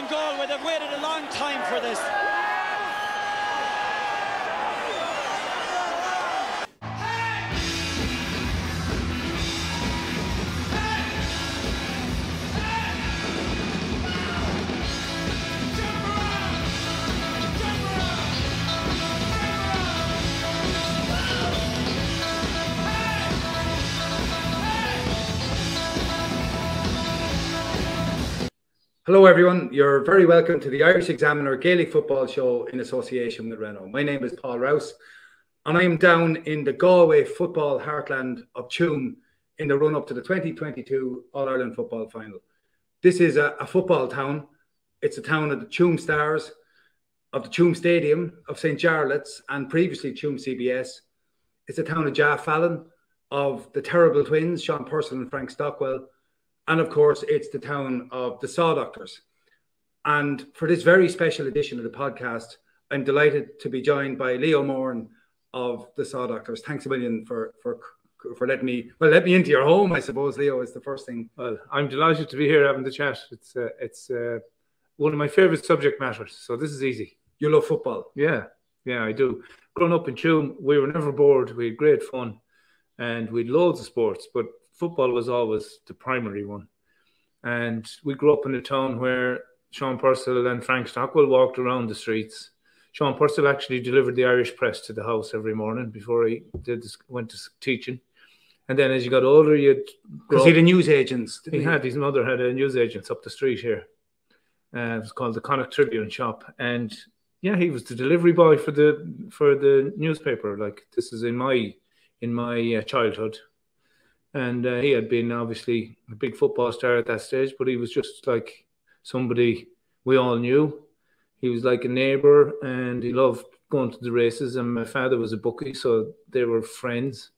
and Galway, they've waited a long time for this. Hello, everyone. You're very welcome to the Irish Examiner Gaelic Football Show in association with Renault. My name is Paul Rouse, and I am down in the Galway football heartland of Tuam in the run up to the 2022 All Ireland football final. This is a, a, football town. It's a town of the Tuam Stars, of the Tuam Stadium, of St. Jarlath's, and previously Tuam CBS. It's a town of Ja Fallon, of the terrible twins, Sean Purcell and Frank Stockwell and of course, it's the town of the Saw Doctors. And for this very special edition of the podcast, I'm delighted to be joined by Leo Moran of the Saw Doctors. Thanks a million for for for letting me well let me into your home. I suppose Leo is the first thing. Well, I'm delighted to be here having the chat. It's uh, it's uh, one of my favourite subject matters. So this is easy. You love football? Yeah, yeah, I do. Growing up in Tuam, we were never bored. We had great fun, and we had loads of sports. But football was always the primary one. And we grew up in a town where Sean Purcell and Frank Stockwell walked around the streets. Sean Purcell actually delivered the Irish press to the house every morning before he did this, went to teaching. And then as you got older, you'd because he had a news agents. He, he, had his mother had a news agents up the street here. Uh, it was called the Connacht Tribune shop, and yeah, he was the delivery boy for the for the newspaper. Like this is in my in my uh, childhood, and uh, he had been obviously a big football star at that stage, but he was just like somebody we all knew. He was like a neighbour, and he loved going to the races. And my father was a bookie, so they were friends.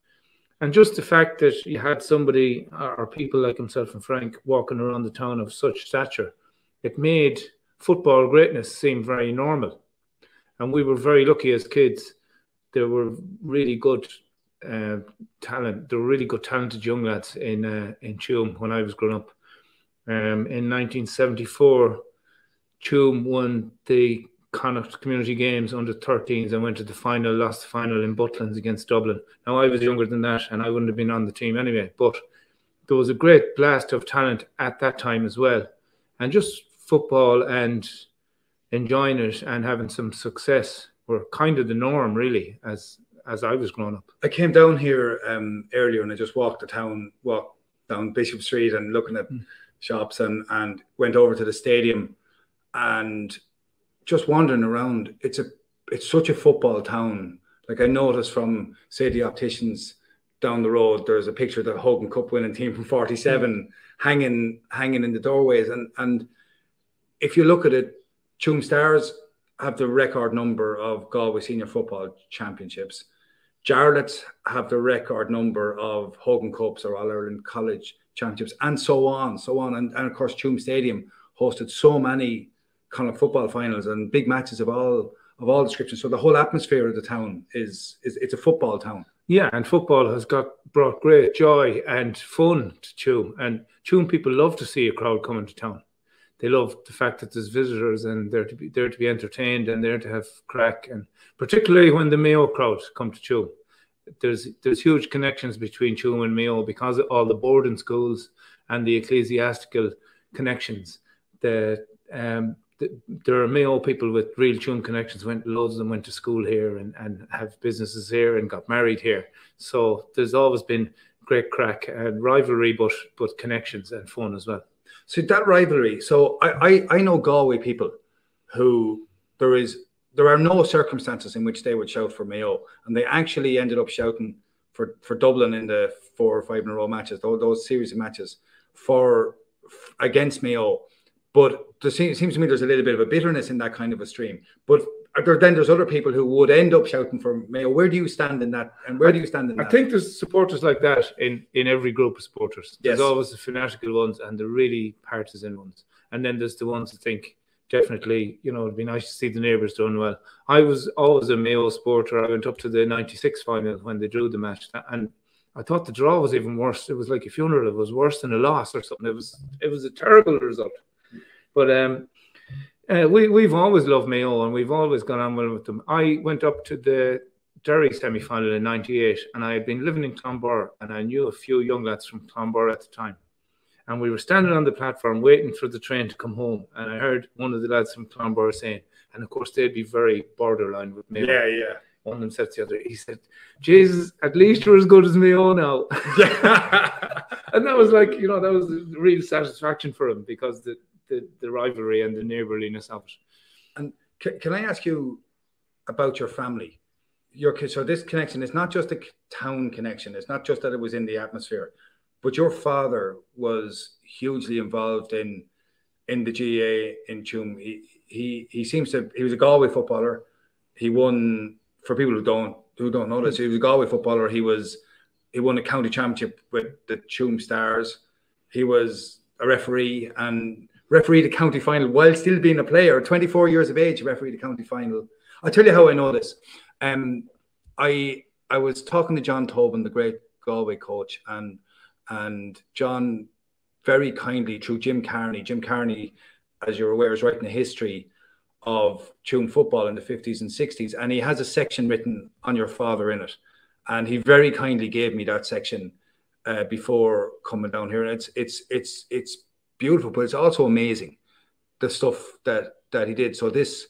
And just the fact that you had somebody or people like himself and Frank walking around the town of such stature, it made football greatness seem very normal. And we were very lucky as kids. There were really good uh, talent. There were really good, talented young lads in uh, in Tuam when I was growing up. Um, in 1974, Tuam won the Connacht Community Games under 13s and went to the final, lost the final in Butlins against Dublin. Now, I was younger than that and I wouldn't have been on the team anyway, but there was a great blast of talent at that time as well. And just football and enjoying it and having some success were kind of the norm, really, as as I was growing up. I came down here um, earlier and I just walked the town, walked down Bishop Street and looking at mm. shops and and went over to the stadium and just wandering around. It's a it's such a football town. Like I noticed from say the opticians down the road, there's a picture of the Hogan Cup winning team from 47 mm. hanging hanging in the doorways. And and if you look at it, Tuam Stars have the record number of Galway senior football championships. Jarlath's have the record number of Hogan Cups or All Ireland College Championships, and so on, so on. And, and of course, Tuam Stadium hosted so many kind of football finals and big matches of all of all descriptions. So the whole atmosphere of the town is is it's a football town. Yeah, and football has got brought great joy and fun to Tuam, and Tuam people love to see a crowd coming to town. They love the fact that there's visitors and they're to be there to be entertained and there to have crack, and particularly when the Mayo crowd come to Tuam. There's there's huge connections between Tuam and Mayo because of all the boarding schools and the ecclesiastical connections. The um, there are Mayo people with real Tuam connections. Went loads of them went to school here and, and have businesses here and got married here. So there's always been great crack and rivalry, but but connections and fun as well. So that rivalry. So I I, I know Galway people who there is there are no circumstances in which they would shout for Mayo, and they actually ended up shouting for for Dublin in the four or five in a row matches, those, those series of matches for against Mayo but there seems, seems to me there's a little bit of a bitterness in that kind of a stream. But there, then there's other people who would end up shouting for Mayo. Where do you stand in that? And where do you stand in I that? I think there's supporters like that in, in every group of supporters. There's yes. always the fanatical ones and the really partisan ones. And then there's the ones that think definitely, you know, it'd be nice to see the neighbours doing well. I was always a Mayo supporter. I went up to the 96 final when they drew the match. And I thought the draw was even worse. It was like a funeral. It was worse than a loss or something. It was it was a terrible result. But um, Uh, we we've always loved Mayo and we've always gone on well with them. I went up to the Derry semi final in '98, and I had been living in Clonbur, and I knew a few young lads from Clonbur at the time. And we were standing on the platform waiting for the train to come home, and I heard one of the lads from Clonbur saying, and of course they'd be very borderline with Mayo. Yeah, yeah. One of them said to the other, he said, Jesus, at least you're as good as Mayo now. and that was like, you know, that was real satisfaction for him because the, the, the rivalry and the neighborliness of it. And can, can I ask you about your family? Your so this connection is not just a town connection. It's not just that it was in the atmosphere, but your father was hugely involved in in the GAA in Tuam. He he he seems to he was a Galway footballer. He won for people who don't who don't know this. He was a Galway footballer. He was he won a county championship with the Tuam Stars. He was a referee and refereed the county final while still being a player. 24 years of age, refereed the county final. I'll tell you how I know this. Um, I I was talking to John Tobin, the great Galway coach, and and John very kindly through Jim Carney. Jim Carney, as you're aware, is writing a history of Tuam football in the 50s and 60s, and he has a section written on your father in it. And he very kindly gave me that section uh, before coming down here, and it's it's it's it's beautiful, but it's also amazing the stuff that that he did. So this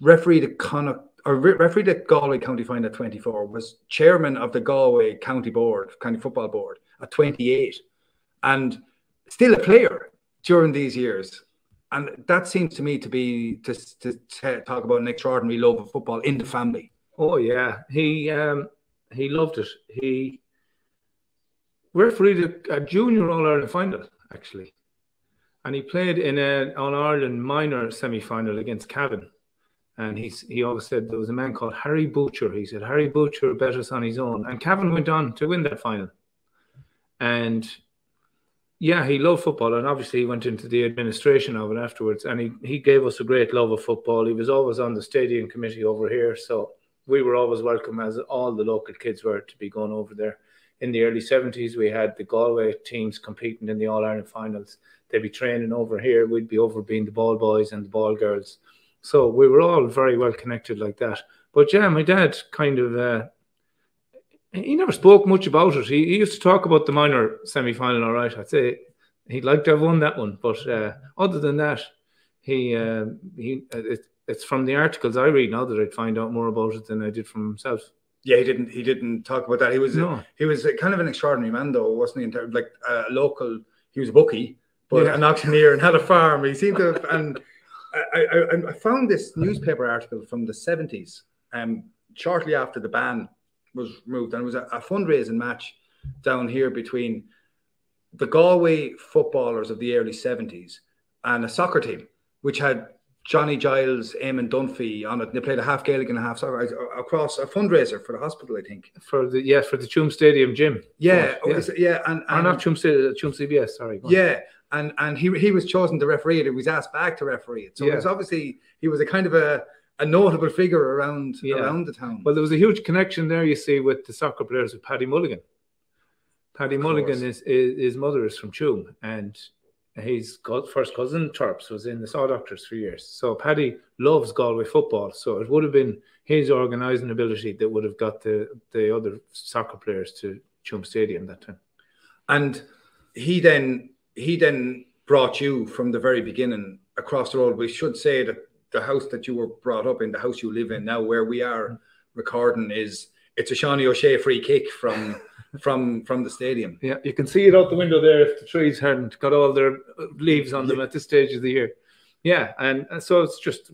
referee the Connacht or referee the Galway County final at 24 was chairman of the Galway County Board, County Football Board at 28, and still a player during these years. And that seems to me to be to, to, to talk about an extraordinary love of football in the family. Oh yeah, he um, he loved it. He refereed a, a junior All Ireland final actually, and he played in an All Ireland minor semi final against Cavan. And he he always said there was a man called Harry Butcher. He said Harry Butcher bet us on his own, and Cavan went on to win that final. And yeah, he loved football, and obviously he went into the administration of it afterwards. And he, he gave us a great love of football. He was always on the stadium committee over here, so we were always welcome, as all the local kids were, to be going over there. In the early seventies, we had the Galway teams competing in the All Ireland finals. They'd be training over here. We'd be over being the ball boys and the ball girls. So we were all very well connected like that. But yeah, my dad kind of uh, he never spoke much about it. He, he used to talk about the minor semi final. All right, I'd say he'd like to have won that one, but uh, other than that, he uh, he it, it's from the articles I read now that I'd find out more about it than I did from himself. Yeah, he didn't. He didn't talk about that. He was no. he was kind of an extraordinary man, though, wasn't he? Like a local, he was a bookie, but yeah. an auctioneer and had a farm. He seemed to, have, and I, I, I found this newspaper article from the seventies, um, shortly after the ban was removed, and it was a, a fundraising match down here between the Galway footballers of the early 70s and a soccer team, which had Johnny Giles, Eamon Dunphy on it. They played a half Gaelic and a half soccer across a fundraiser for the hospital, I think. For the yeah, for the Tuam Stadium gym. Yeah, oh, yeah, yeah, and, and not Tuam Stadium, Tuam CBS. Sorry. Yeah, and and he he was chosen to referee it. He was asked back to referee it. So yeah. was obviously he was a kind of a a notable figure around yeah. around the town. Well, there was a huge connection there, you see, with the soccer players with Paddy Mulligan. Paddy of Mulligan is, is, his mother is from Tuam, and his first cousin Turps was in the Saw Doctors for years. So Paddy loves Galway football, so it would have been his organising ability that would have got the the other soccer players to Tuam Stadium that time. And he then he then brought you from the very beginning across the road. We should say that the house that you were brought up in, the house you live in now, where we are recording, is it's a Seánie O'Shea free kick from from from the stadium. Yeah, you can see it out the window there. If the trees hadn't got all their leaves on them yeah. at this stage of the year. Yeah, and, and so it's just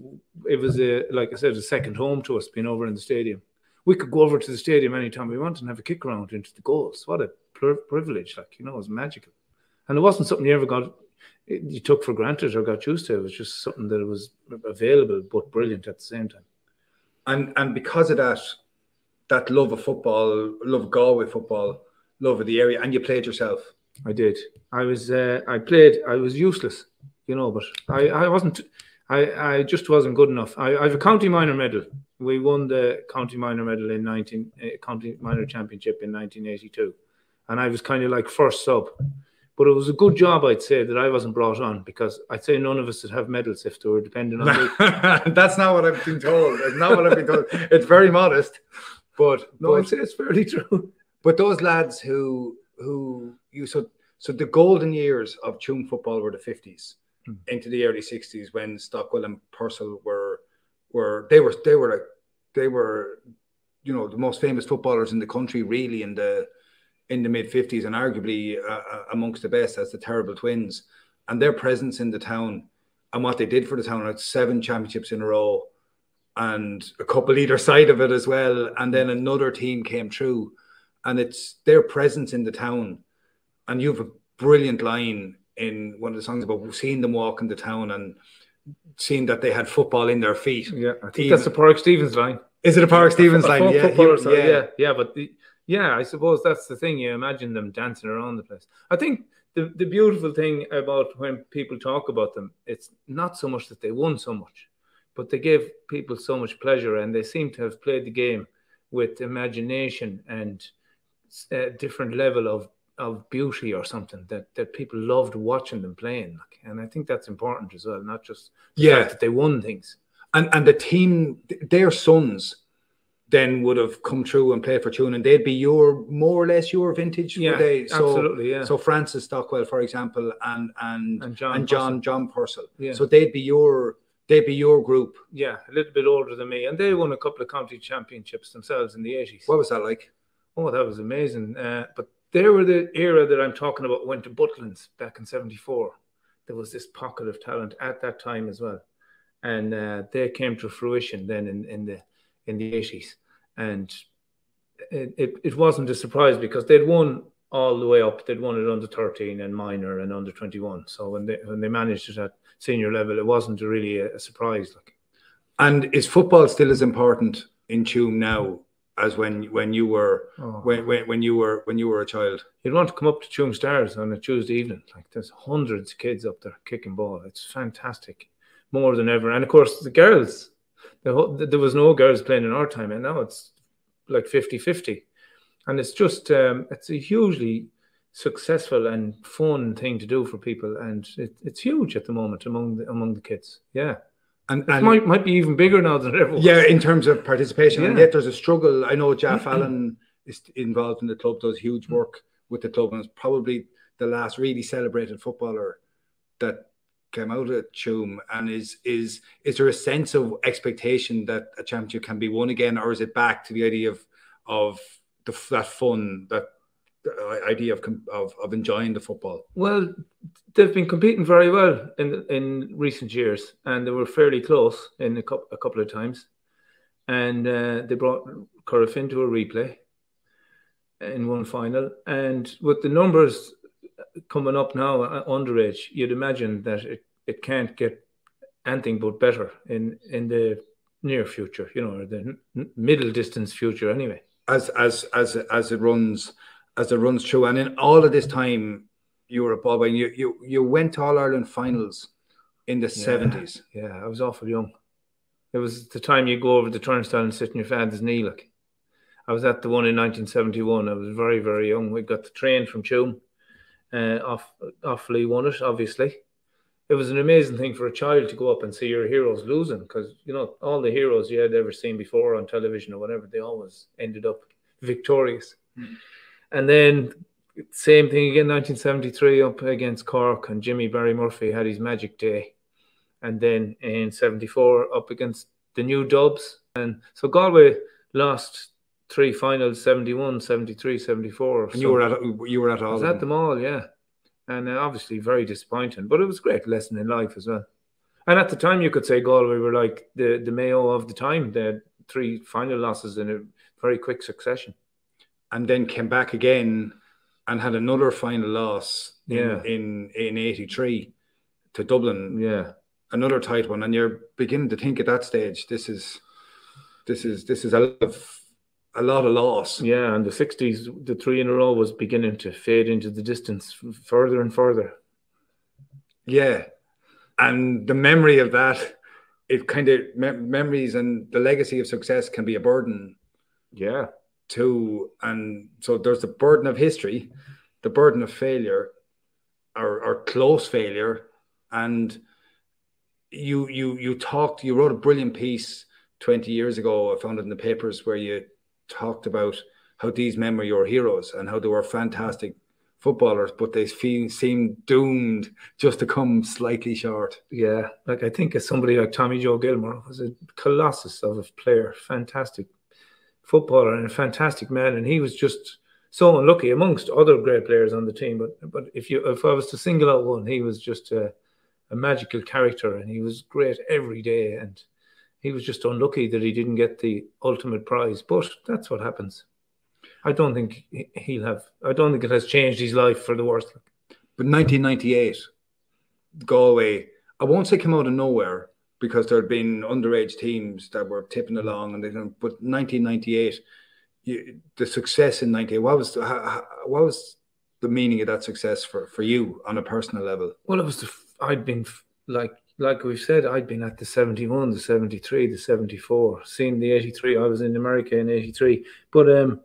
it was a like I said, a second home to us being over in the stadium. We could go over to the stadium anytime we want and have a kick around into the goals. What a privilege! Like you know, it was magical, and it wasn't something you ever got you took for granted or got used to. It was just something that was available but brilliant at the same time. And and because of that, that love of football, love of Galway football, love of the area, and you played yourself. I did. I was uh, I played. I was useless, you know, but I I wasn't. I I just wasn't good enough. I, I have a county minor medal. We won the county minor medal in nineteen uh, county minor championship in nineteen eighty two, and I was kind of like first sub But it was a good job, I'd say, that I wasn't brought on because I'd say none of us would have medals if they were depending on me. That's not what I've been told. It's not what I've been told. It's very modest, but No, but, I'd say it's fairly true. but those lads who who you so so the golden years of Tuam football were the fifties Hmm. into the early sixties when Stockwell and Purcell were were they were they were like they were you know the most famous footballers in the country really in the in the mid 50s and arguably uh, uh, amongst the best as the terrible twins. And their presence in the town and what they did for the town like seven championships in a row and a couple either side of it as well. And then another team came through and it's their presence in the town. And you have a brilliant line in one of the songs about seeing them walk in the town and seeing that they had football in their feet. Yeah, I think Even- that's the Pádraig Stevens line. is it a Pádraig Stevens line? yeah, he- so, yeah, yeah, but the, yeah, I suppose that's the thing. You imagine them dancing around the place. I think the the beautiful thing about when people talk about them, it's not so much that they won so much, but they gave people so much pleasure, and they seem to have played the game with imagination and a uh, different level of of beauty or something that that people loved watching them playing. Like, and I think that's important as well, not just Yeah. that they won things. and and the team their sons then would have come through and played for Tuam and they'd be your more or less your vintage Yeah, they so absolutely, yeah. so Francis Stockwell for example and and And John and John John Purcell Yeah. so they'd be your they'd be your group Yeah, a little bit older than me, and they won a couple of county championships themselves in the eighties. what was that like Oh, that was amazing! Uh, but they were the era that I'm talking about. Went to Butlins back in '74. There was this pocket of talent at that time as well, and uh, they came to fruition then in, in the in the eighties. And it, it it wasn't a surprise because they'd won all the way up. They'd won it under 13 and minor and under 21. So when they when they managed it at senior level, it wasn't really a, a surprise. Like and is football still as important in Tuam now as when when you were Oh. when, when when you were when you were a child You'd want to come up to Tuam Stars on a Tuesday evening. Like there's hundreds of kids up there kicking ball. It's fantastic, more than ever. And of course, the girls. The, whole- there was no girls playing in our time, and now it's like 50-50. And it's just um, it's a hugely successful and fun thing to do for people, and it, it's huge at the moment among the, among the kids. Yeah, and, it might might be even bigger now than ever was. Yeah, in terms of participation, and yet there's a struggle. I know Ja Fallon is involved in the club, does huge work with the club, and is probably the last really celebrated footballer that came out of Tuam. And is is is there a sense of expectation that a championship can be won again, or is it back to the idea of of the, that fun, that the idea of, of of enjoying the football? Well, they've been competing very well in in recent years, and they were fairly close in a couple a couple of times, and uh, they brought Corofin into a replay in one final, and with the numbers coming up now uh, underage, you'd imagine that it, it can't get anything but better in in the near future, you know, or the n- middle distance future anyway. as as as as it runs as it runs through. And in all of this time, you were a Bob, and you you you went to All Ireland finals in the seventies. Yeah, I was awful young. It was the time you go over the turnstile and sit in your father's knee. Like I was at the one in 1971. I was very, very young. We got the train from Tuam. Uh, off, Offaly won it, obviously. It was an amazing thing for a child to go up and see your heroes losing because, you know, all the heroes you had ever seen before on television or whatever, they always ended up victorious. And then, same thing again, 1973 up against Cork, and Jimmy Barry Murphy had his magic day and then in 74 up against the new Dubs. And so Galway lost three finals 71, 73, 74. And you were at you were at all I was at them. all, yeah. And uh, obviously very disappointing, but it was a great lesson in life as well. And at the time, you could say Galway were like the, the Mayo of the time. They had three final losses in a very quick succession. and then came back again and had another final loss. in- Yeah. In in '83 to Dublin, Yeah. another tight one, and you're beginning to think at that stage, this is this is this is a lot of a lot of loss. Yeah. And the 60s, the three in a row was beginning to fade into the distance further and further. Yeah, and the memory of that, it kind of me- memories and the legacy of success can be a burden Yeah. too. And so there's the burden of history, the burden of failure, or, or close failure, and you you you talked. You wrote a brilliant piece twenty years ago. I found it in the papers where you talked about how these men were your heroes and how they were fantastic footballers, but they feel, seem doomed just to come slightly short. Yeah, like I think as somebody like Tommy Joe Gilmore was a colossus of a player, fantastic footballer and a fantastic man, and he was just so unlucky amongst other great players on the team. But but if you if I was to single out one, he was just a, a magical character, and he was great every day, and he was just unlucky that he didn't get the ultimate prize. But that's what happens. I don't think he'll have. I don't think it has changed his life for the worse. But 1998, Galway. I won't say come out of nowhere because there had been underage teams that were tipping along, and they. But 1998, you, the success in 98. What was how, what was the meaning of that success for for you on a personal level? Well, it was. The, I'd been like like we've said, I'd been at the 71, the 73, the 74, seen the 83. I was in America in 83. But um,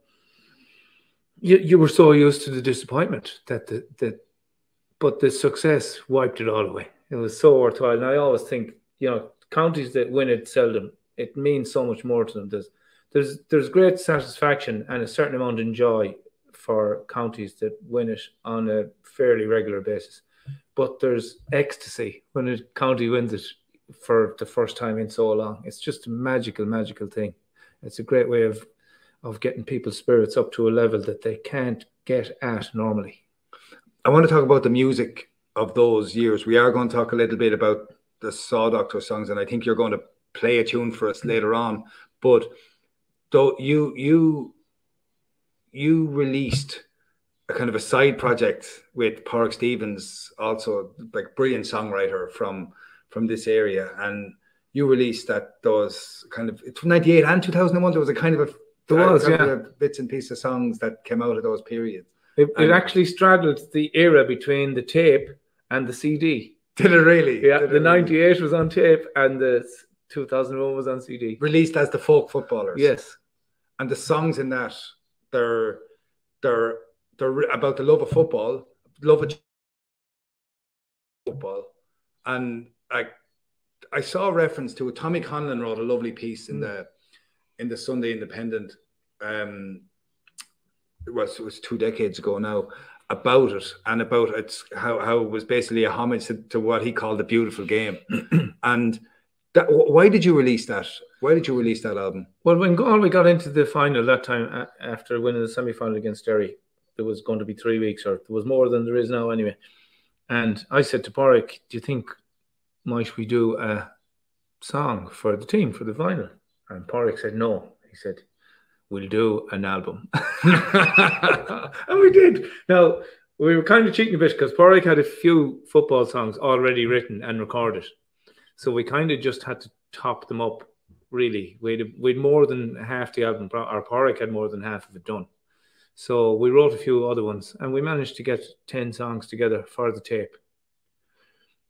you, you were so used to the disappointment that the, that but the success wiped it all away. It was so worthwhile. And I always think, you know, counties that win it seldom, it means so much more to them. There's there's there's great satisfaction and a certain amount of joy for counties that win it on a fairly regular basis. But there's ecstasy when a county wins it for the first time in so long. It's just a magical, magical thing. It's a great way of of getting people's spirits up to a level that they can't get at normally. I want to talk about the music of those years. We are going to talk a little bit about the Saw Doctor songs, and I think you're going to play a tune for us later on. But though you you you released a kind of a side project with Pádraig Stevens, also like brilliant songwriter from from this area, and you released that those kind of it's 98 and 2001 there was a kind of a there was, yeah. Bits and pieces of songs that came out of those periods. It, it actually straddled the era between the tape and the CD. Did it really? Yeah, Did the 98 really? was on tape and the 2001 was on CD. Released as the folk footballers. Yes. And the songs in that, they're they're about the love of football, love of football. And I I saw a reference to it. Tommy Conlon wrote a lovely piece in mm. the in the Sunday Independent, um, it was it was two decades ago now, about it and about it's how how it was basically a homage to, to what he called the beautiful game, and that why did you release that? Why did you release that album? Well, when Galway got into the final that time after winning the semi final against Derry, there was going to be three weeks, or there was more than there is now anyway. And I said to Pádraig, "Do you think might we do a song for the team for the final?" And Pádraig said, no. He said, we'll do an album. and we did. Now, we were kind of cheating a bit because Pádraig had a few football songs already written and recorded. So we kind of just had to top them up, really. We'd, we'd more than half the album, our Pádraig had more than half of it done. So we wrote a few other ones and we managed to get 10 songs together for the tape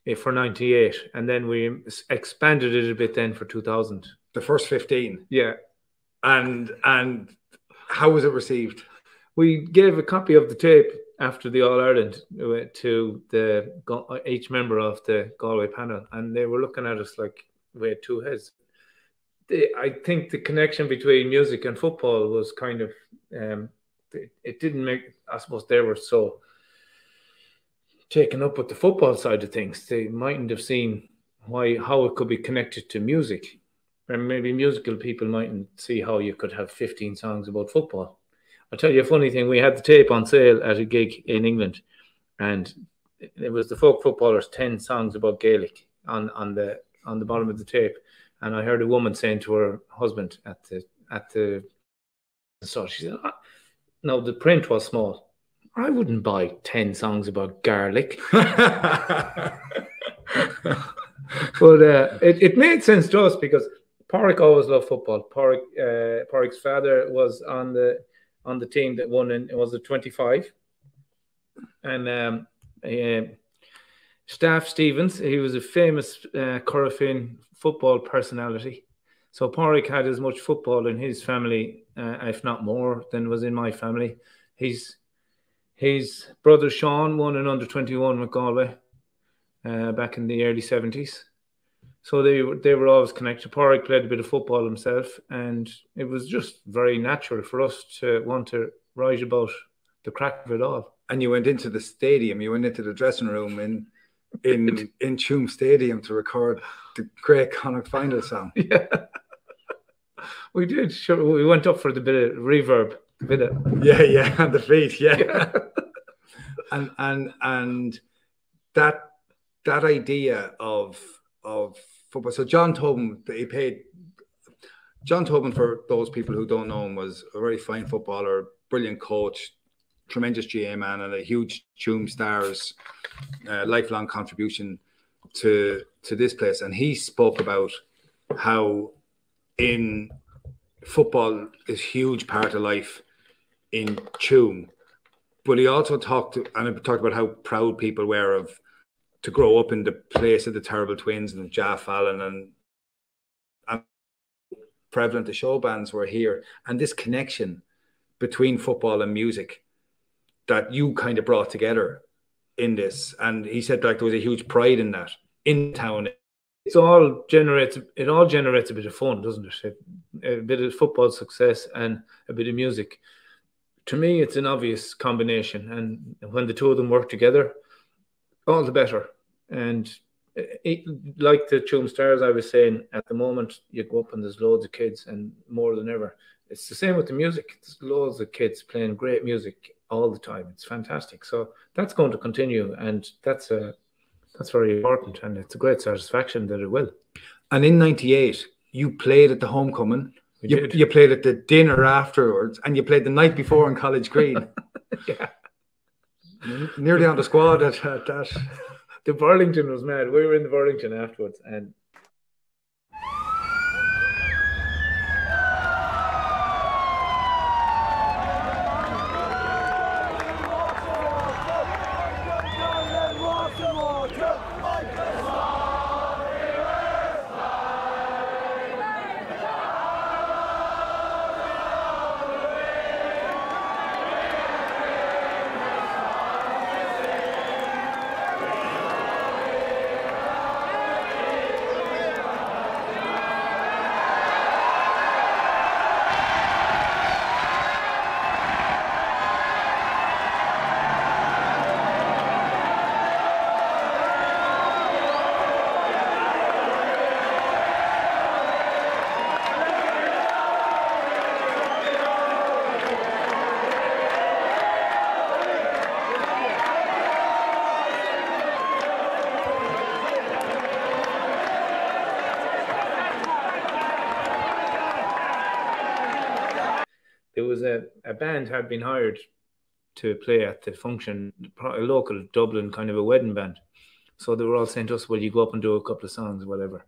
eh, for 98. And then we expanded it a bit then for 2000 the first 15 yeah and and how was it received we gave a copy of the tape after the All Ireland to the each member of the Galway panel, and they were looking at us like we had two heads. They, I think the connection between music and football was kind of um, it, it, didn't make. I suppose they were so taken up with the football side of things. They mightn't have seen why how it could be connected to music and maybe musical people mightn't see how you could have 15 songs about football. I'll tell you a funny thing. We had the tape on sale at a gig in England, and it was the folk footballers 10 songs about Gaelic on, on the on the bottom of the tape. And I heard a woman saying to her husband at the at the so she said, "No, the print was small. I wouldn't buy 10 songs about garlic." but uh, it, it made sense to us because Pádraig always loved football. Pádraig, uh, Pádraig's father was on the on the team that won in was the 25 and um, uh, Staff Stevens he was a famous uh, football personality so Pádraig had as much football in his family uh, if not more than was in my family he's His brother Sean won an under 21 with Galway uh, back in the early 70s. So they were they were always connected. Pádraig played a bit of football himself, and it was just very natural for us to want to write about the crack of it all. And you went into the stadium. You went into the dressing room in in in Tuam Stadium to record the great Connacht final song. Yeah, we did. Sure, we went up for the bit of reverb, bit of Yeah, yeah, and the feet, yeah. and and and that that idea of of football. So John Tobin, he paid John Tobin for those people who don't know him was a very fine footballer, brilliant coach, tremendous GAA man, and a huge Tuam Stars uh, lifelong contribution to to this place. And he spoke about how in football is huge part of life in Tuam. But he also talked and talked about how proud people were of to grow up in the place of the terrible twins and Ja Fallon and, and prevalent the show bands were here. And this connection between football and music that you kind of brought together in this. And he said like there was a huge pride in that in town. It's all generates it all generates a bit of fun, doesn't it? A, a bit of football success and a bit of music. To me, it's an obvious combination, and when the two of them work together, all the better. And it, like the Tuam Stars, I was saying, at the moment you go up and there's loads of kids, and more than ever, it's the same with the music. There's loads of kids playing great music all the time. It's fantastic. So that's going to continue, and that's a that's very important, and it's a great satisfaction that it will. And in '98, you played at the homecoming. We You, did. you played at the dinner afterwards, and you played the night before in College Green. Yeah. Nearly on the squad at, at that. The Burlington was mad. We were in the Burlington afterwards, and there was a, a band had been hired to play at the function, a local Dublin kind of a wedding band. So they were all saying to us, "Well, you go up and do a couple of songs, whatever?"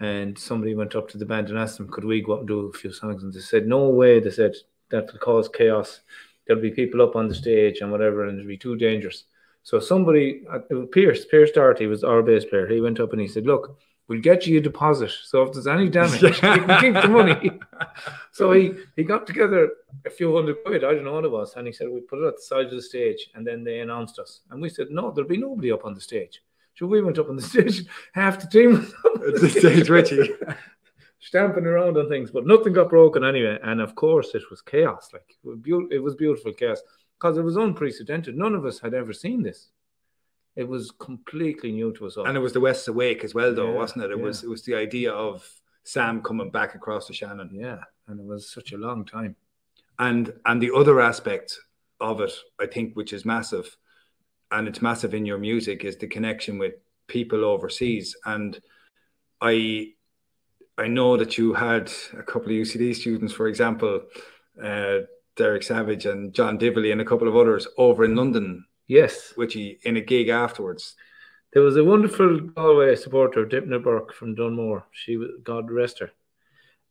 And somebody went up to the band and asked them, "Could we go up and do a few songs?" And they said, "No way." They said that will cause chaos. There'll be people up on the stage and whatever, and it'll be too dangerous. So somebody, uh, Pearse, Pearse Doherty was our bass player. He went up and he said, "Look, we'll get you a deposit. So if there's any damage, you can keep the money." So he, he got together a few hundred quid, I don't know what it was, and he said, We put it at the side of the stage, and then they announced us. And we said, No, there'll be nobody up on the stage. So we went up on the stage, half the team was up on the stage you. stamping around on things, but nothing got broken anyway. And of course, it was chaos. Like it was, beau- it was beautiful chaos because it was unprecedented. None of us had ever seen this. It was completely new to us all. And it was the West Awake as well, though, Yeah, wasn't it? It was it was the idea of Sam coming back across the Shannon. yeah, and it was such a long time. and and the other aspect of it i think which is massive and it's massive in your music is the connection with people overseas and i i know that you had a couple of ucd students for example uh derek savage and john divilly and a couple of others over in london Yes, which he in a gig afterwards There was a wonderful Galway supporter, Dympna Burke from Dunmore. She was God rest her,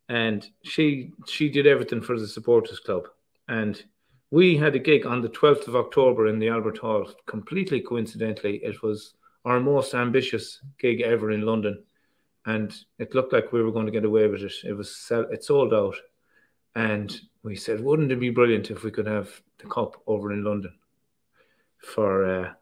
and she she did everything for the supporters club. And we had a gig on the twelfth of October in the Albert Hall. Completely coincidentally, it was our most ambitious gig ever in London, and it looked like we were going to get away with it. It was sell, it sold out, and we said, wouldn't it be brilliant if we could have the cup over in London? For uh,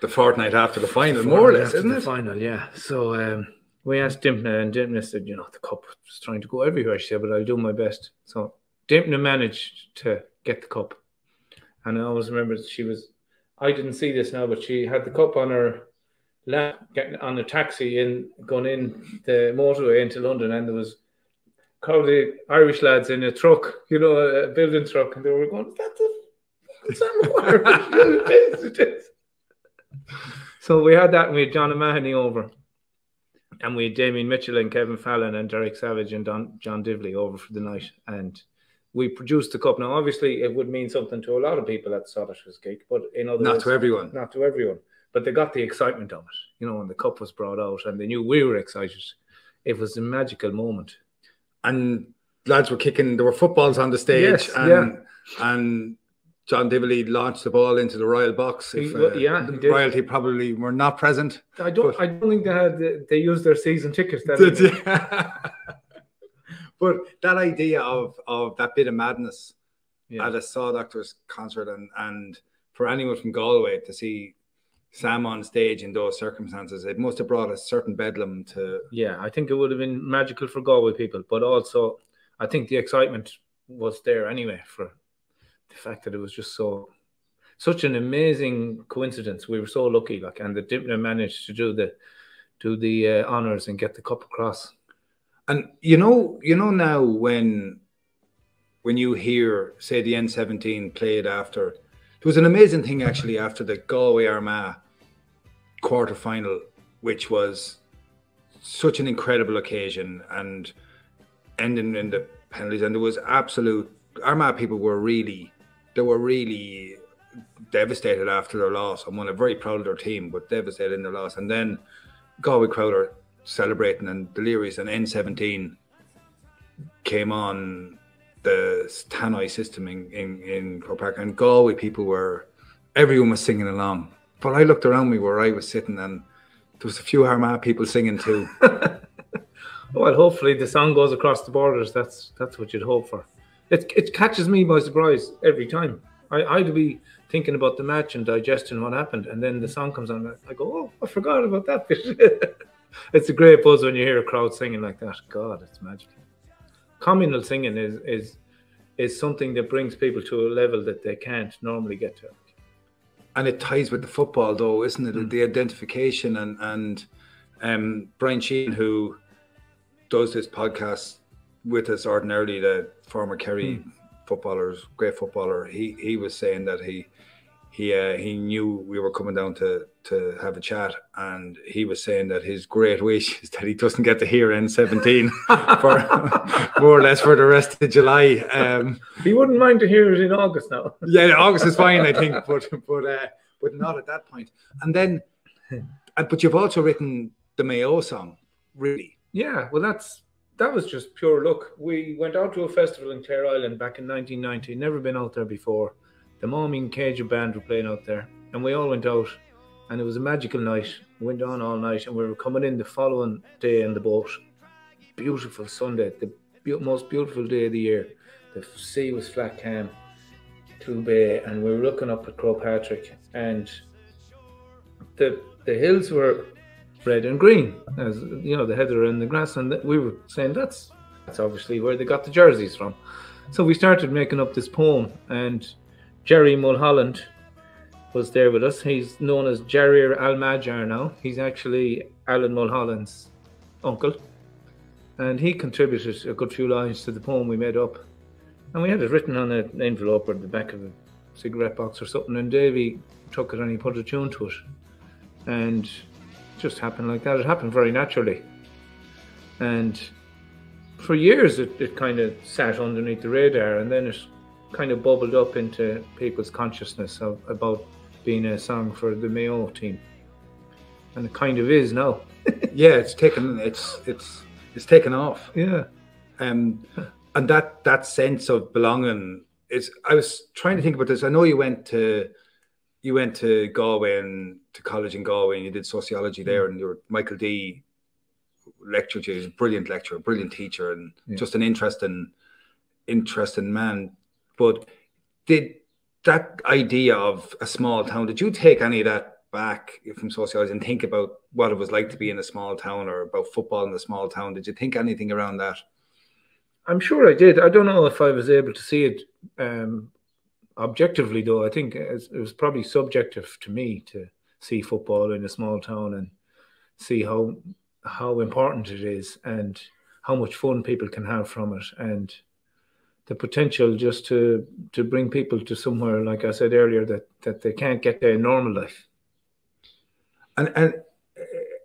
The fortnight after the final, more or less, isn't the it? Final, yeah. So um, we asked Dympna, and Dympna said, you know, the cup was trying to go everywhere. She said, but I'll do my best. So Dympna managed to get the cup. And I always remember she was, I didn't see this now, but she had the cup on her lap, getting on a taxi in, going in the motorway into London, and there was a crowd of Irish lads in a truck, you know, a building truck, and they were going, that's the So we had that, and we had John O'Mahony over, and we had Damien Mitchell and Kevin Fallon and Derek Savage and Don, John Divilly over for the night, and we produced the cup. Now, obviously, it would mean something to a lot of people at the Solishes gig, but in other Not words, to everyone. not to everyone. But they got the excitement of it, you know, when the cup was brought out, and they knew we were excited. It was a magical moment. And lads were kicking, there were footballs on the stage, Yes, and yeah. and John Divilly launched the ball into the royal box. If, uh, yeah, he did. royalty probably were not present. I don't, I don't think they had they used their season tickets. That but that idea of of that bit of madness Yeah. at a Saw Doctors concert and and for anyone from Galway to see Sam on stage in those circumstances, it must have brought a certain bedlam to Yeah, I think it would have been magical for Galway people, but also I think the excitement was there anyway for the fact that it was just so such an amazing coincidence. We were so lucky, like, and the Dympna managed to do the do the uh, honors and get the cup across. And you know, you know now when when you hear, say, the N17 played after, it was an amazing thing actually after the Galway Armagh quarter final, which was such an incredible occasion and ending in the penalties. And there was absolute Armagh people were really, they were really devastated after their loss. I'm one very proud of their team, but devastated in their loss. And then Galway crowd are celebrating and delirious and N17 came on the Tannoy system in, in, in Park and Galway people were everyone was singing along. But I looked around me where I was sitting and there was a few Armagh people singing too. Well, hopefully the song goes across the borders. That's that's what you'd hope for. It it catches me by surprise every time. I I'd be thinking about the match and digesting what happened, and then the song comes on. I go, oh, I forgot about that bit. it's a great buzz when you hear a crowd singing like that. God, it's magical. Communal singing is is is something that brings people to a level that they can't normally get to. and it ties with the football though, isn't it? The identification and and um, Bryan Sheehan, who does this podcast with us ordinarily, the former Kerry footballers, great footballer, he he was saying that he he uh, he knew we were coming down to to have a chat, and he was saying that his great wish is that he doesn't get to hear N17 for more or less for the rest of July. Um, He wouldn't mind to hear it in August now. yeah, August is fine, I think, but but uh, but not at that point. And then, uh, but you've also written the Mayo song, really. Yeah, well, that's that was just pure luck. We went out to a festival in Clare Island back in 1990. Never been out there before. The Moaming Cajun band were playing out there, and we all went out, and it was a magical night. We went on all night, and we were coming in the following day in the boat. Beautiful Sunday, the be- most beautiful day of the year. The sea was flat calm, Clew Bay, and we were looking up at Croagh Patrick, and the the hills were red and green, as you know, the heather and the grass, and we were saying that's that's obviously where they got the jerseys from. So we started making up this poem, and Jerry Mulholland was there with us. He's known as Jerry Almajar now. He's actually Alan Mulholland's uncle, and he contributed a good few lines to the poem we made up, and we had it written on an envelope or the back of a cigarette box or something. And Davey took it and he put a tune to it, and just happened like that. It happened very naturally. And for years, it, it kind of sat underneath the radar, and then it kind of bubbled up into people's consciousness of, about being a song for the Mayo team. And it kind of is now. Yeah, it's taken. It's it's it's taken off. Yeah. Um, and that that sense of belonging is. I was trying to think about this. I know you went to you went to Galway and to college in Galway, and you did sociology there, and you were Michael D. lectured you. He was a brilliant lecturer, a brilliant teacher, and Yeah. just an interesting, interesting man. But did that idea of a small town, did you take any of that back from sociology and think about what it was like to be in a small town or about football in a small town? Did you think anything around that? I'm sure I did. I don't know if I was able to see it um, objectively, though. I think it was probably subjective to me to see football in a small town and see how how important it is and how much fun people can have from it and the potential just to to bring people to somewhere like I said earlier that that they can't get their normal life. And and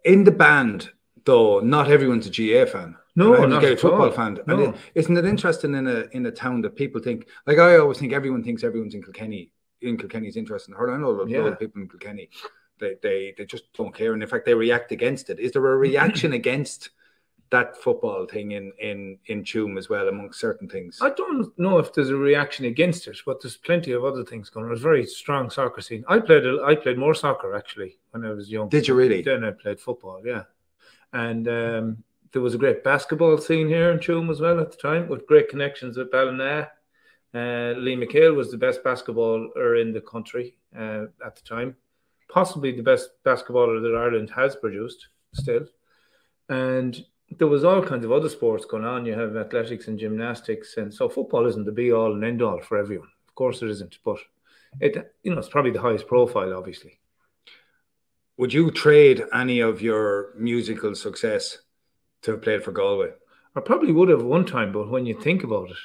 in the band though, not everyone's a GAA fan. No, not a football all. fan. No. And isn't it interesting in a in a town that people think like I always think everyone thinks everyone's in Kilkenny. In Kilkenny's interest in her. I know a lot Yeah. of people in Kilkenny. They, they they just don't care, and in fact, they react against it. Is there a reaction against that football thing in in in Tuam as well, amongst certain things? I don't know if there's a reaction against it, but there's plenty of other things going on. A very strong soccer scene. I played a, I played more soccer actually when I was young. Did you really? Then I played football, yeah. And um, there was a great basketball scene here in Tuam as well at the time, with great connections with Ballina. Uh, Liam McHale was the best basketballer in the country uh, at the time, possibly the best basketballer that Ireland has produced still. And there was all kinds of other sports going on. You have athletics and gymnastics, and so football isn't the be all and end all for everyone. Of course, it isn't, but it you know it's probably the highest profile, obviously. Would you trade any of your musical success to have played for Galway? I probably would have one time, but when you think about it,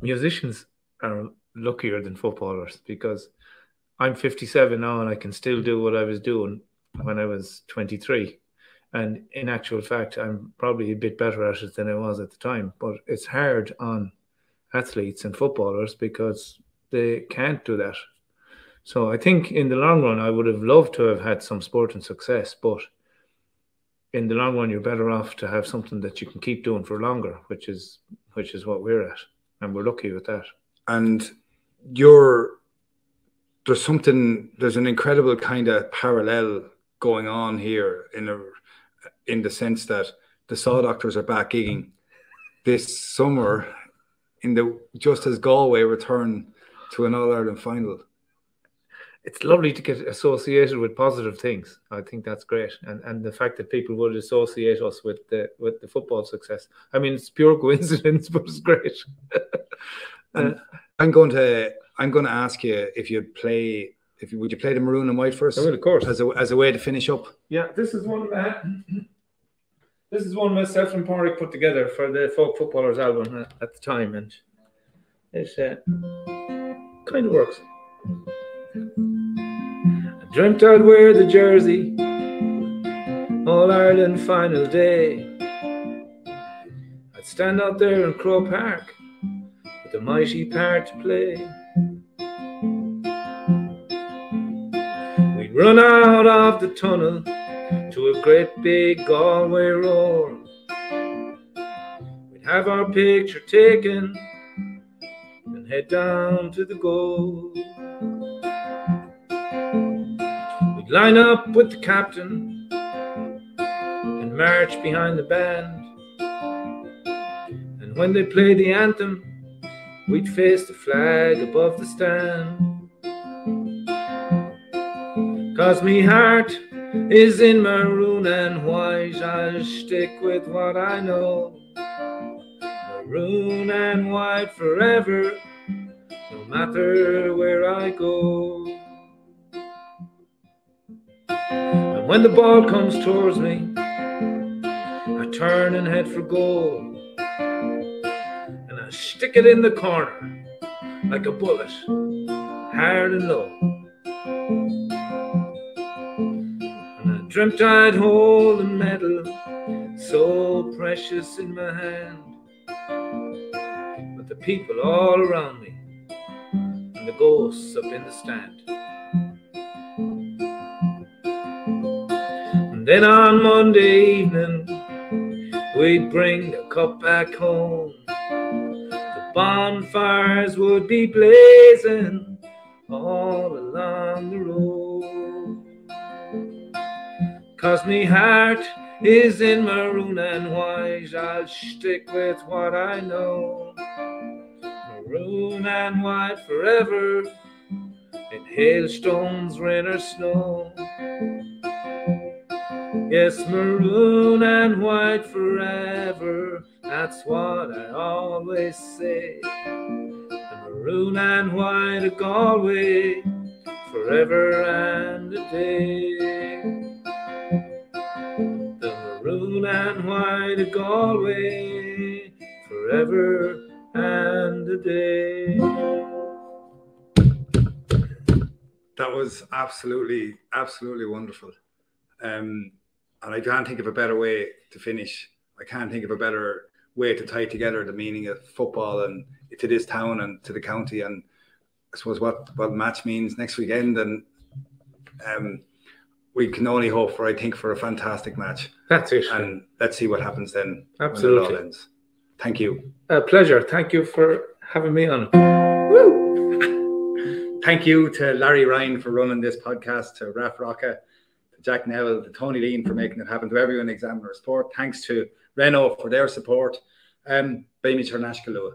musicians are luckier than footballers because I'm 57 now and I can still do what I was doing when I was 23. And in actual fact, I'm probably a bit better at it than I was at the time. But it's hard on athletes and footballers because they can't do that. So I think in the long run, I would have loved to have had some sporting success, but in the long run, you're better off to have something that you can keep doing for longer, which is which is what we're at, and we're lucky with that. and you're there's something there's an incredible kind of parallel going on here in a in the sense that the saw doctors are back gigging this summer in the just as Galway return to an All Ireland final. It's lovely to get associated with positive things. I think that's great, and and the fact that people would associate us with the with the football success. I mean, it's pure coincidence, but it's great. And uh, I'm going to I'm going to ask you if you play if you would you play the maroon and white first I oh, will, of course. as a as a way to finish up. Yeah, this is one that this is one myself and Pádraig put together for the folk footballers album at, at the time, and it uh, kind of works. Dreamt I'd wear the jersey All Ireland final day. I'd stand out there in Croke Park with a mighty part to play. We'd run out of the tunnel to a great big Galway roar. We'd have our picture taken and head down to the goal. Line up with the captain and march behind the band. And when they played the anthem, we'd face the flag above the stand. Cause me heart is in maroon and white. I'll stick with what I know. Maroon and white forever, no matter where I go. And when the ball comes towards me, I turn and head for goal. And I stick it in the corner like a bullet, hard and low. And I dreamt I'd hold a medal so precious in my hand. But the people all around me and the ghosts up in the stand. Then on Monday evening, we'd bring the cup back home. The bonfires would be blazing all along the road. Cause me heart is in maroon and white. I'll stick with what I know. Maroon and white forever, in hailstones, rain or snow. Yes, maroon and white forever, that's what I always say. The maroon and white of Galway, forever and a day. The maroon and white of Galway, forever and a day. That was absolutely, absolutely wonderful. Um, and I can't think of a better way to finish. I can't think of a better way to tie together the meaning of football and to this town and to the county and I suppose what what match means next weekend and um, we can only hope for I think for a fantastic match That's it. and let's see what happens then when it all Absolutely. Thank you. A pleasure. Thank you for having me on. Thank you to Larry Ryan for running this podcast, to Raf Rocca, Jack Neville, to Tony Leen for making it happen, to everyone in Examiner Sport. Thanks to Renault for their support. Um, Baimi Chernashkalua.